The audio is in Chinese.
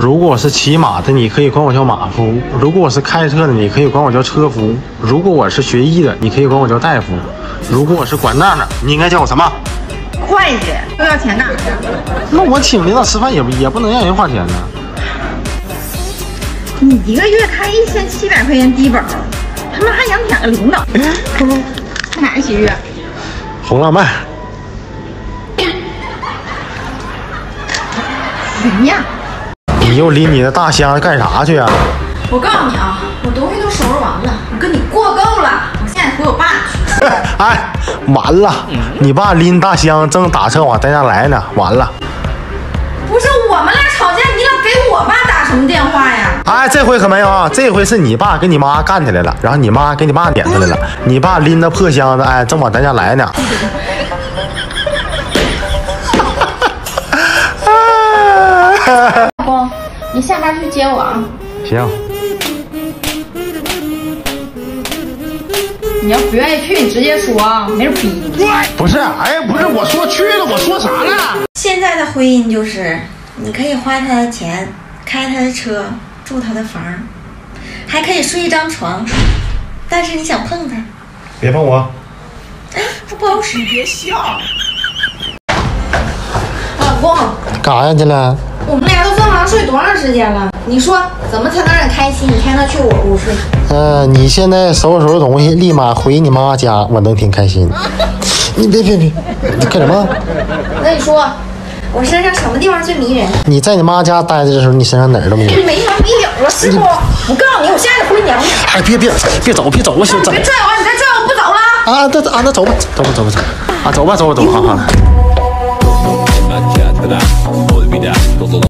如果我是骑马的，你可以管我叫马夫；如果我是开车的，你可以管我叫车夫；如果我是学医的，你可以管我叫大夫；如果我是管账的，你应该叫我什么？会计都要钱的？那我请领导吃饭也不也不能让人花钱呢。你一个月开一千七百块钱低保，他妈还养两个领导？看哪个洗浴？红浪漫，什么呀？你又拎你的大箱干啥去啊？我告诉你啊，我东西都收拾完了，我跟你过够了，我现在回我爸去。哎，完了，你爸拎大箱正打车往咱家来呢，完了。不是我们俩吵架，你老给我爸打什么电话呀？哎，这回可没有啊，这回是你爸跟你妈干起来了，然后你妈给你爸撵出来了，你爸拎着破箱子，哎，正往咱家来呢。你下班去接我啊。行，你要不愿意去，你直接说啊，没人逼你。不是，哎，不是，我说去了，我说啥了？现在的婚姻就是，你可以花他的钱，开他的车，住他的房，还可以睡一张床，但是你想碰他，别碰我，他不好使。别笑老公，干啥呀去了？我们俩睡多长时间了？你说怎么才能让你开心？你天天去我屋睡。嗯、你现在收拾收拾东西，立马回你妈家，我能挺开心。你别别别，你干什么？我跟你说，我身上什么地方最迷人？你在你妈家待着的时候，你身上哪儿都没有。没完没了了，是不？我告诉你，我现在就回娘家。哎，别别别走，别走，我想走别拽我，你再拽我不走了。啊，那啊那走吧，走吧走吧走吧，啊走吧走吧走吧，好好。